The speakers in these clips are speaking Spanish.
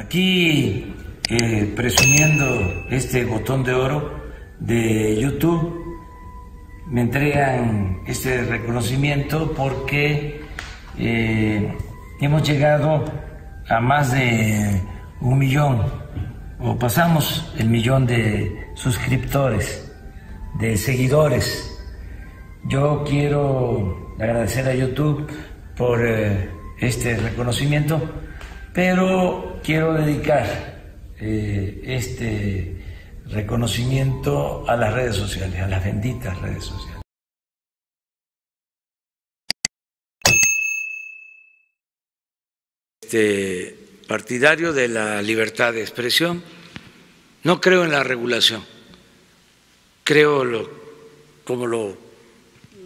Aquí eh, presumiendo este botón de oro de YouTube, me entregan este reconocimiento porque eh, hemos llegado a más de un millón o pasamos el millón de suscriptores, de seguidores. Yo quiero agradecer a YouTube por eh, este reconocimiento, pero quiero dedicar eh, este reconocimiento a las redes sociales, a las benditas redes sociales. Este, partidario de la libertad de expresión, no creo en la regulación, creo lo, como lo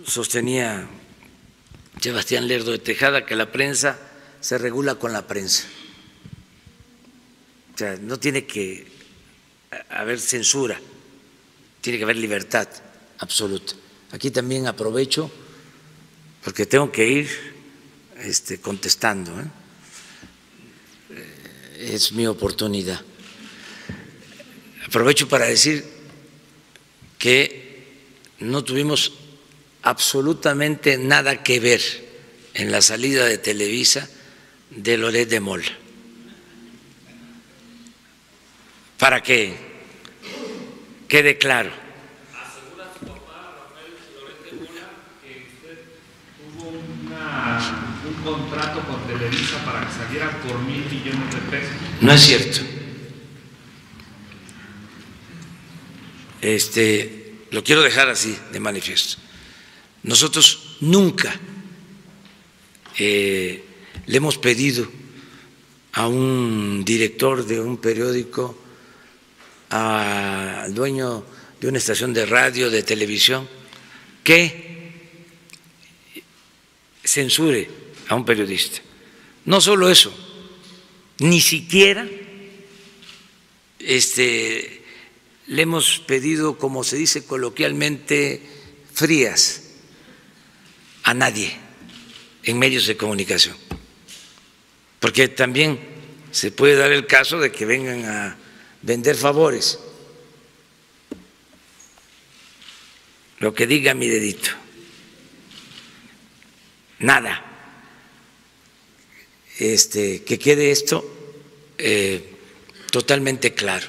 sostenía Sebastián Lerdo de Tejada, que la prensa se regula con la prensa. O sea, no tiene que haber censura, tiene que haber libertad absoluta. Aquí también aprovecho, porque tengo que ir este, contestando, ¿eh? es mi oportunidad. Aprovecho para decir que no tuvimos absolutamente nada que ver en la salida de Televisa de Loret de Mola. Para que quede claro. un contrato con Televisa para que saliera por mil millones de pesos. No es cierto. Este, lo quiero dejar así de manifiesto. Nosotros nunca eh, le hemos pedido a un director de un periódico, al dueño de una estación de radio, de televisión, que censure a un periodista. No solo eso, ni siquiera este, le hemos pedido, como se dice coloquialmente, frías a nadie en medios de comunicación, porque también se puede dar el caso de que vengan a vender favores. Lo que diga mi dedito. Nada. Este, que quede esto eh, totalmente claro.